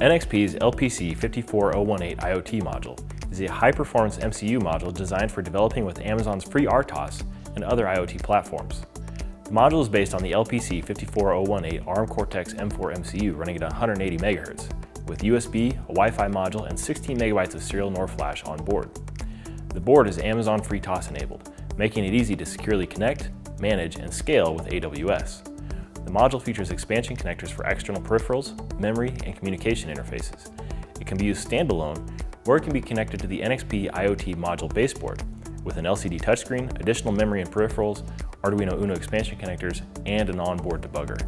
NXP's LPC54018 IoT module is a high-performance MCU module designed for developing with Amazon's FreeRTOS and other IoT platforms. The module is based on the LPC54018 ARM Cortex-M4 MCU running at 180 MHz, with USB, a Wi-Fi module, and 16 megabytes of serial NOR flash on board. The board is Amazon FreeRTOS enabled, making it easy to securely connect, manage, and scale with AWS. The module features expansion connectors for external peripherals, memory, and communication interfaces. It can be used standalone, or it can be connected to the NXP IoT module baseboard with an LCD touchscreen, additional memory and peripherals, Arduino Uno expansion connectors, and an onboard debugger.